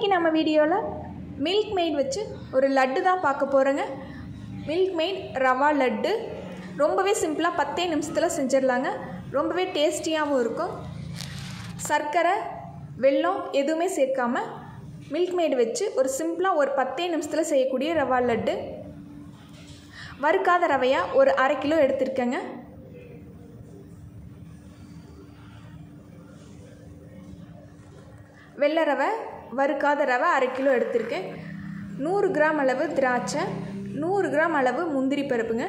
இன்றைக்கி நம்ம வீடியோவில் மில்க் மெய்ட் வச்சு ஒரு லட்டு தான் பார்க்க போகிறோங்க மில்க் மெய்ட் ரவா லட்டு. ரொம்பவே சிம்பிளாக பத்தே நிமிஷத்தில் செஞ்சிடலாங்க. ரொம்பவே டேஸ்டியாகவும் இருக்கும். சர்க்கரை வெல்லம் எதுவுமே சேர்க்காமல் மில்க் மெய்டு வச்சு ஒரு சிம்பிளாக ஒரு பத்தே நிமிஷத்தில் செய்யக்கூடிய ரவா லட்டு. வறுக்காத ரவையாக ஒரு அரை கிலோ எடுத்திருக்கேங்க. வெள்ளை ரவை வறுக்காத ரவை அரை கிலோ எடுத்திருக்கேன். நூறு கிராம் அளவு திராட்சை நூறு கிராம் அளவு முந்திரி பருப்புங்க.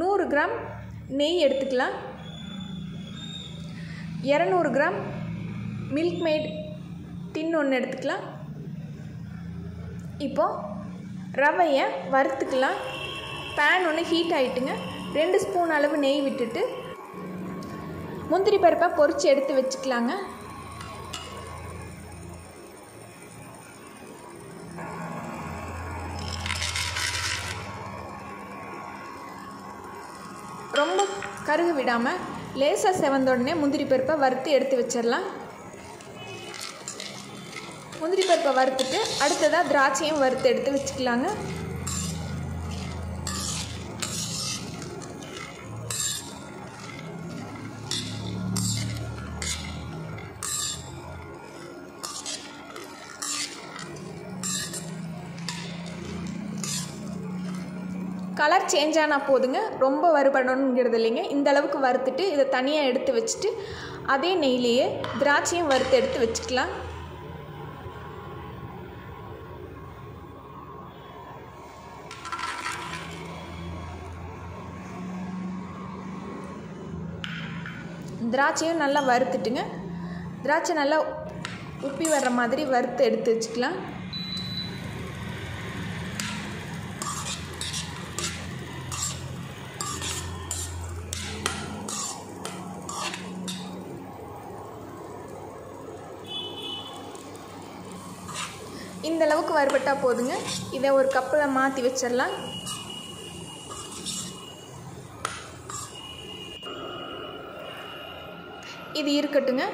நூறு கிராம் நெய் எடுத்துக்கலாம். இரநூறு கிராம் மில்க் மேட் டின் ஒன்று எடுத்துக்கலாம். இப்போது ரவையை வறுத்துக்கலாம். பேன் ஒன்று ஹீட் ஆகிட்டுங்க ரெண்டு ஸ்பூன் அளவு நெய் விட்டுட்டு முந்திரி பருப்பை பொரித்து எடுத்து வச்சுக்கலாங்க. ரொம்ப கருகு விடாமல் லேசாக செவந்த உடனே முந்திரி பருப்பை வறுத்து எடுத்து வச்சிடலாம். முந்திரி பருப்பை வறுத்துட்டு அடுத்ததாக திராட்சையும் வறுத்து எடுத்து வச்சுக்கலாங்க. கலர் சேஞ்ச் ஆனால் போதுங்க. ரொம்ப வறுபடணுங்கிறது இல்லைங்க இந்த அளவுக்கு வறுத்துட்டு இதை தனியாக எடுத்து வச்சுட்டு அதே நெய்லேயே திராட்சையும் வறுத்து எடுத்து வச்சுக்கலாம். திராட்சையும் நல்லா வறுத்துட்டுங்க. திராட்சை நல்லா உப்பி வர்ற மாதிரி வறுத்து எடுத்து வச்சுக்கலாம். இந்த அளவுக்கு வறுபட்டால் போதுங்க. இதை ஒரு கப்பில் மாற்றி வச்சிடலாம். இது இருக்கட்டுங்க.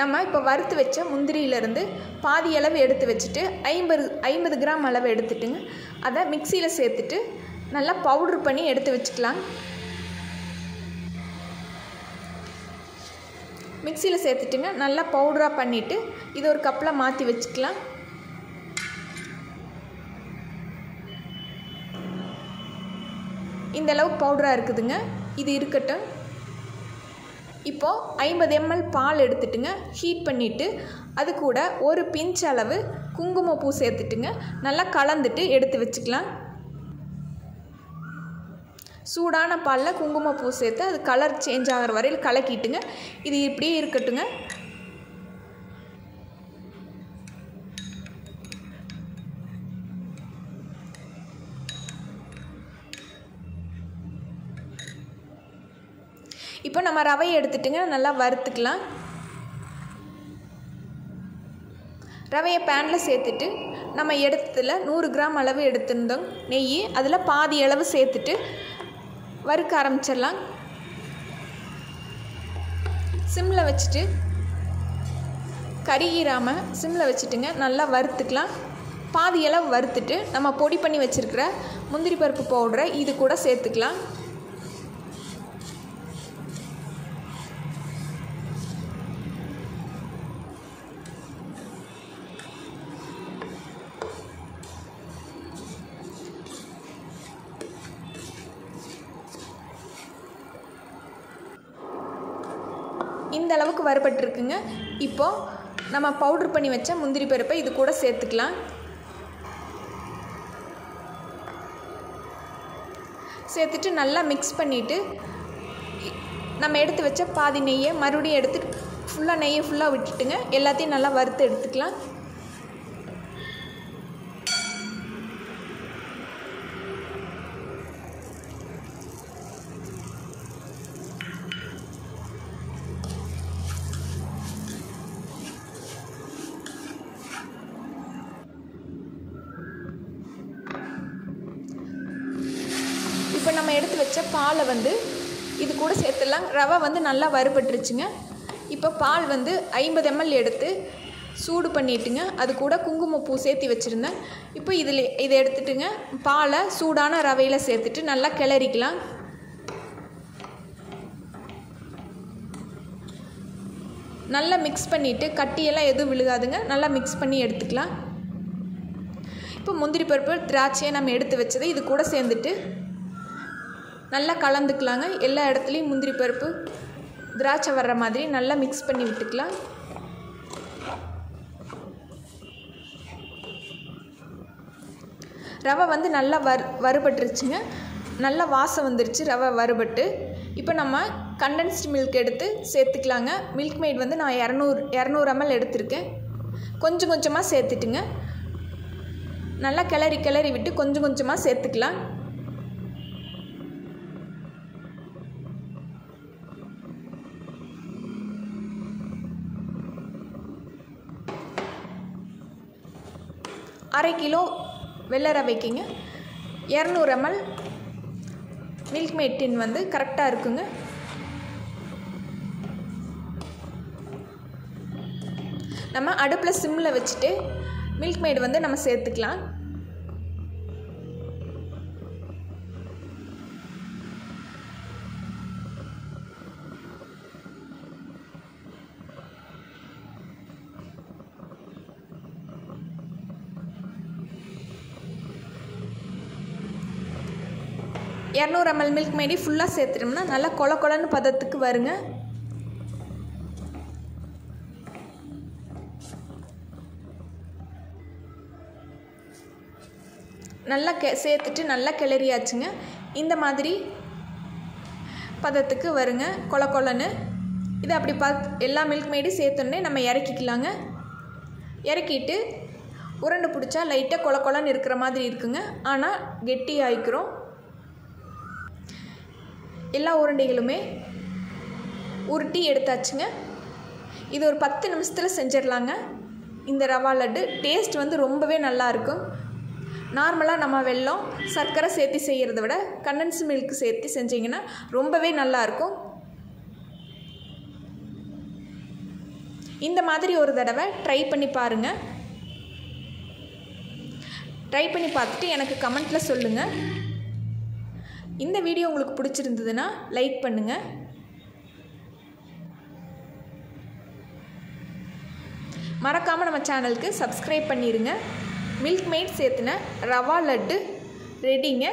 நம்ம இப்போ வறுத்து வச்ச முந்திரியிலேருந்து பாதி அளவு எடுத்து வச்சுட்டு ஐம்பது ஐம்பது கிராம் அளவு எடுத்துட்டுங்க. அதை மிக்சியில் சேர்த்துட்டு நல்லா பவுட்ரு பண்ணி எடுத்து வச்சுக்கலாம். மிக்சியில் சேர்த்துட்டுங்க. நல்லா பவுடராக பண்ணிவிட்டு இது ஒரு கப்பில் மாற்றி வச்சுக்கலாம். இந்த அளவுக்கு பவுடராக இருக்குதுங்க. இது இருக்கட்டும். இப்போது ஐம்பது எம்எல் பால் எடுத்துட்டுங்க ஹீட் பண்ணிவிட்டு அது கூட ஒரு பிஞ்ச் அளவு குங்குமப்பூ சேர்த்துட்டுங்க நல்லா கலந்துட்டு எடுத்து வச்சுக்கலாம். சூடான பாலில் குங்குமப்பூ சேர்த்து அது கலர் சேஞ்ச் ஆகிற வரையில் கலக்கிட்டுங்க. இது இப்படியே இருக்கட்டுங்க. இப்போ நம்ம ரவையை எடுத்துட்டுங்க நல்லா வறுத்துக்கலாம். ரவையை பேனில் சேர்த்துட்டு நம்ம எடுத்ததில் நூறு கிராம் அளவு எடுத்திருந்தோம் நெய். அதில் பாதி அளவு சேர்த்துட்டு வறுக்க ஆரம்பிச்சிடலாம். சிம்மில் வச்சுட்டு கருகிராமல் சிம்மில் வச்சுட்டுங்க நல்லா வறுத்துக்கலாம். பாதி அளவு வறுத்துட்டு நம்ம பொடி பண்ணி வச்சுருக்கிற முந்திரி பருப்பு பவுடரை இது கூட சேர்த்துக்கலாம். இந்த அளவுக்கு வறுபட்டுருக்குங்க. இப்போது நம்ம பவுட்ரு பண்ணி வச்ச முந்திரி பருப்பை இது கூட சேர்த்துக்கலாம். சேர்த்துட்டு நல்லா மிக்ஸ் பண்ணிவிட்டு நம்ம எடுத்து வச்ச பாதி நெய்யை மறுபடியும் எடுத்து ஃபுல்லாக நெய்யை ஃபுல்லாக விட்டுட்டுங்க. எல்லாத்தையும் நல்லா வறுத்து எடுத்துக்கலாம். இப்போ நம்ம எடுத்து வச்ச பாலை வந்து இது கூட சேர்த்துடலாம். ரவை வந்து நல்லா வறுபட்டுருச்சுங்க. இப்போ பால் வந்து ஐம்பது எம்எல் எடுத்து சூடு பண்ணிட்டுங்க. அது கூட குங்குமப்பூ சேர்த்து வச்சுருந்தேன். இப்போ இதில் இதை எடுத்துட்டுங்க. பாலை சூடான ரவையில் சேர்த்துட்டு நல்லா கிளறிக்கலாம். நல்லா மிக்ஸ் பண்ணிவிட்டு கட்டியெல்லாம் எதுவும் விழுகாதுங்க. நல்லா மிக்ஸ் பண்ணி எடுத்துக்கலாம். இப்போ முந்திரி பருப்பு திராட்சையை நம்ம எடுத்து வச்சது இது கூட சேர்ந்துட்டு நல்லா கலந்துக்கலாங்க. எல்லா இடத்துலையும் முந்திரி பருப்பு திராட்சை வர்ற மாதிரி நல்லா மிக்ஸ் பண்ணி விட்டுக்கலாம். ரவை வந்து நல்லா வறு வறுபட்டுருச்சுங்க. நல்லா வாசம் வந்துருச்சு ரவை வறுபட்டு. இப்போ நம்ம கண்டென்ஸ்டு மில்க் எடுத்து சேர்த்துக்கலாங்க. மில்க் மேட் வந்து நான் இரநூறு இரநூறு எம்எல் எடுத்திருக்கேன். கொஞ்சம் கொஞ்சமாக சேர்த்துட்டுங்க. நல்லா கிளறி கிளறி விட்டு கொஞ்சம் கொஞ்சமாக சேர்த்துக்கலாம். அரை கிலோ வெள்ளை ரவைக்குங்க இரநூறு எம்எல் மில்க் மேட் டின் வந்து கரெக்டாக இருக்குங்க. நம்ம அடுப்பில் சிம்மில் வச்சுட்டு மில்க் மேடு வந்து நம்ம சேர்த்துக்கலாம். இரநூறு எம்எல் மில்க் மேடி ஃபுல்லாக சேர்த்துட்டோம்னா நல்லா கொல கொலன்னு பதத்துக்கு வருங்க. நல்லா கெ சேர்த்துட்டு நல்லா கிளறியாச்சுங்க. இந்த மாதிரி பதத்துக்கு வருங்க கொல கொலன்னு. இது அப்படி பத் எல்லா மில்க் மேடும் சேர்த்தோன்னே நம்ம இறக்கிக்கலாங்க. இறக்கிட்டு உருண்டை பிடிச்சா லைட்டாக கொல கொலன்னு இருக்கிற மாதிரி இருக்குங்க. ஆனால் கெட்டி ஆயிக்கிறோம் எல்லா உருண்டைகளுமே உருட்டி எடுத்தாச்சுங்க. இது ஒரு பத்து நிமிஷத்தில் செஞ்சிடலாங்க. இந்த ரவா லட்டு டேஸ்ட் வந்து ரொம்பவே நல்லாயிருக்கும் நார்மலாக நம்ம வெள்ளம் சர்க்கரை சேர்த்து செய்கிறத விட கண்டன்ஸ் மில்க் சேர்த்து செஞ்சிங்கன்னா ரொம்பவே நல்லாயிருக்கும் இந்த மாதிரி ஒரு தடவை ட்ரை பண்ணி பாருங்கள் ட்ரை பண்ணி பார்த்துட்டு எனக்கு கமெண்ட்டில் சொல்லுங்கள் இந்த வீடியோ உங்களுக்கு பிடிச்சிருந்ததுன்னா லைக் பண்ணுங்கள் மறக்காமல் நம்ம சேனலுக்கு சப்ஸ்கிரைப் பண்ணிடுங்க மில்க் மேட் சேர்த்துன ரவா லட்டு ரெடிங்க.